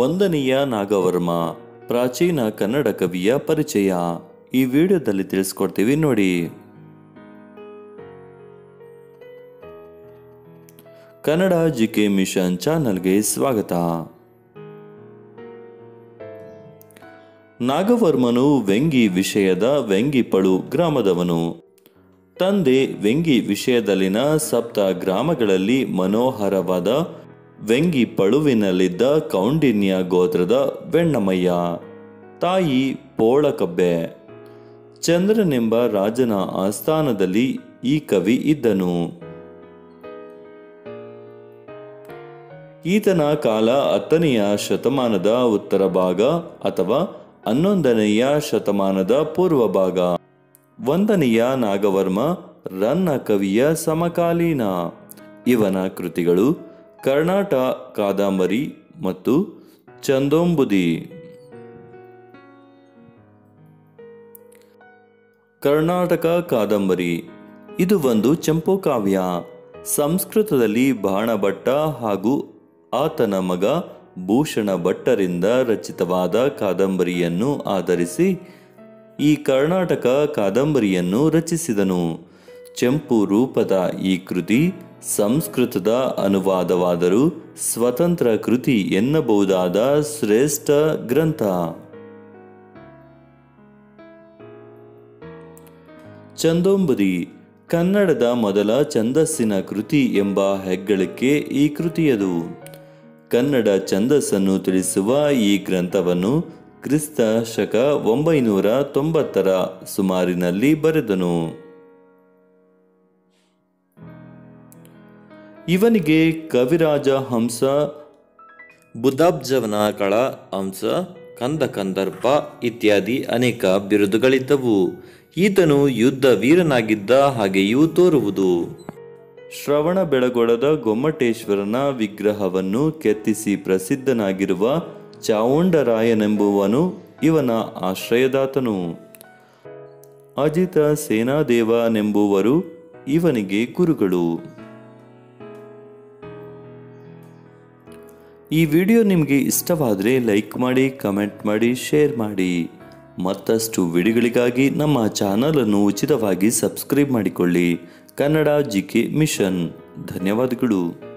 ವಂದನೀಯ ನಾಗವರ್ಮ, ಪ್ರಾಚೀನ ಕನ್ನಡ ಕವಿಯ ಪರಿಚಯ. ಈ ವಿಡಿಯೋದಲ್ಲಿ ತಿಳಿಸ್ಕೊಡ್ತೀವಿ ನೋಡಿ. ಕನ್ನಡ ಜಿಕೆ ಮಿಷನ್ ಚಾನಲ್ಗೆ ಸ್ವಾಗತ. ನಾಗವರ್ಮನು ವೆಂಗಿ ವಿಷಯದ ವೆಂಗಿಪಳು ಗ್ರಾಮದವನು. ತಂದೆ ವೆಂಗಿ ವಿಷಯದಲ್ಲಿನ ಸಪ್ತ ಗ್ರಾಮಗಳಲ್ಲಿ ಮನೋಹರವಾದ ವೆಂಗಿ ಪಳುವಿನಲ್ಲಿದ್ದ ಕೌಂಡಿನ್ಯ ಗೋತ್ರದ ವೆಣ್ಣಮಯ್ಯ ತಾಯಿ ಪೋಳಕಬ್ಬೆ. ಚಂದ್ರನೆಂಬ ರಾಜನ ಆಸ್ಥಾನದಲ್ಲಿ ಈ ಕವಿ ಇದ್ದನು. ಈತನ ಕಾಲ ಹತ್ತನೆಯ ಶತಮಾನದ ಉತ್ತರ ಭಾಗ ಅಥವಾ ಹನ್ನೊಂದನೆಯ ಶತಮಾನದ ಪೂರ್ವ ಭಾಗ. ವಂದನೀಯ ನಾಗವರ್ಮ, ರನ್ನ ಕವಿಯ ಸಮಕಾಲೀನ. ಇವನ ಕೃತಿಗಳು ಕರ್ನಾಟ, ಕಾದಂಬರಿ ಮತ್ತು ಚಂದೋಂಬುದಿ. ಕರ್ನಾಟಕ ಕಾದಂಬರಿ. ಇದು ಒಂದು ಚಂಪೋಕಾವ್ಯ ಸಂಸ್ಕೃತದಲ್ಲಿ ಬಾಣಭಟ್ಟ ಹಾಗೂ ಆತನ ಮಗ ಭೂಷಣ ಭಟ್ಟರಿಂದ ರಚಿತವಾದ ಕಾದಂಬರಿಯನ್ನು ಆಧರಿಸಿ ಈ ಕರ್ನಾಟಕ ಕಾದಂಬರಿಯನ್ನು ರಚಿಸಿದನು. ಚೆಂಪು ರೂಪದ ಈ ಕೃತಿ ಸಂಸ್ಕೃತದ ಅನುವಾದವಾದರೂ ಸ್ವತಂತ್ರ ಕೃತಿ ಎನ್ನಬಹುದಾದ ಶ್ರೇಷ್ಠ ಗ್ರಂಥ. ಚಂದೋಂಬುದಿ ಕನ್ನಡದ ಮೊದಲ ಛಂದಸ್ಸಿನ ಕೃತಿ ಎಂಬ ಹೆಗ್ಗಳಿಕೆ ಈ ಕೃತಿಯದು. ಕನ್ನಡ ಛಂದಸ್ಸನ್ನು ತಿಳಿಸುವ ಈ ಗ್ರಂಥವನ್ನು ಕ್ರಿಸ್ತ ಶಕ ಒಂಬೈನೂರ ತೊಂಬತ್ತರ ಸುಮಾರಿನಲ್ಲಿ ಬರೆದನು. ಇವನಿಗೆ ಕವಿರಾಜ ಹಂಸ ಬುಧಾಬ್ಜವನ ಕಳ ಹಂಸ ಕಂದ ಕಂದರ್ಪ ಇತ್ಯಾದಿ ಅನೇಕ ಬಿರುದುಗಳಿದ್ದವು. ಈತನು ಯುದ್ಧ ವೀರನಾಗಿದ್ದ ಹಾಗೆಯೂ ತೋರುವುದು. ಶ್ರವಣ ಬೆಳಗೊಳದ ಗೊಮ್ಮಟೇಶ್ವರನ ವಿಗ್ರಹವನ್ನು ಕೆತ್ತಿಸಿ ಪ್ರಸಿದ್ಧನಾಗಿರುವ ಚಾವುಂಡರಾಯನೆಂಬುವನು ಇವನ ಆಶ್ರಯದಾತನು. ಅಜಿತ ಸೇನಾದೇವನೆಂಬುವರು ಇವನಿಗೆ ಗುರುಗಳು. ಈ ವಿಡಿಯೋ ನಿಮಗೆ ಇಷ್ಟವಾದರೆ ಲೈಕ್ ಮಾಡಿ, ಕಮೆಂಟ್ ಮಾಡಿ, ಶೇರ್ ಮಾಡಿ. ಮತ್ತಷ್ಟು ವಿಡಿಯೋಗಳಿಗಾಗಿ ನಮ್ಮ ಚಾನಲನ್ನು ಉಚಿತವಾಗಿ ಸಬ್ಸ್ಕ್ರೈಬ್ ಮಾಡಿಕೊಳ್ಳಿ. Kannada GK mission. ಧನ್ಯವಾದಗಳು.